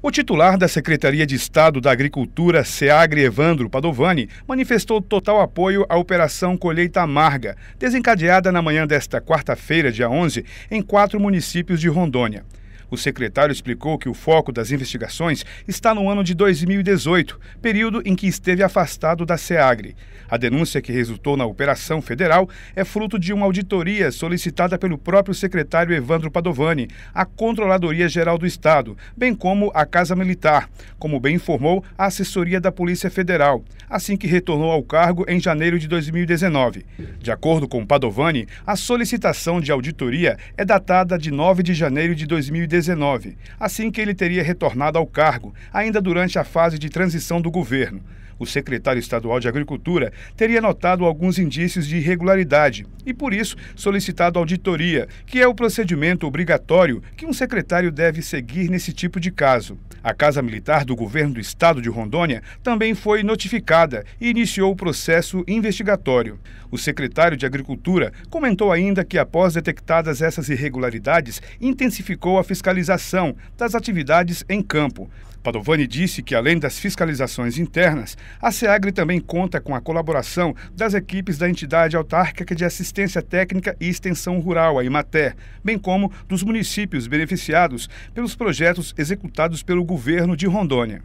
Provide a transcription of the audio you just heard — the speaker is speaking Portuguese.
O titular da Secretaria de Estado da Agricultura, SEAGRE Evandro Padovani, manifestou total apoio à Operação Colheita Amarga, desencadeada na manhã desta quarta-feira, dia 11, em quatro municípios de Rondônia. O secretário explicou que o foco das investigações está no ano de 2018, período em que esteve afastado da SEAGRE. A denúncia que resultou na operação federal é fruto de uma auditoria solicitada pelo próprio secretário Evandro Padovani à Controladoria Geral do Estado, bem como à Casa Militar, como bem informou a assessoria da Polícia Federal, assim que retornou ao cargo em janeiro de 2019. De acordo com Padovani, a solicitação de auditoria é datada de 9 de janeiro de 2019 2019, assim que ele teria retornado ao cargo, ainda durante a fase de transição do governo. O secretário estadual de Agricultura teria notado alguns indícios de irregularidade e, por isso, solicitado auditoria, que é o procedimento obrigatório que um secretário deve seguir nesse tipo de caso. A Casa Militar do governo do estado de Rondônia também foi notificada e iniciou o processo investigatório. O secretário de Agricultura comentou ainda que, após detectadas essas irregularidades, intensificou a fiscalização das atividades em campo. Padovani disse que, além das fiscalizações internas, a SEAGRE também conta com a colaboração das equipes da entidade autárquica de assistência técnica e extensão rural, a IMATER, bem como dos municípios beneficiados pelos projetos executados pelo governo de Rondônia.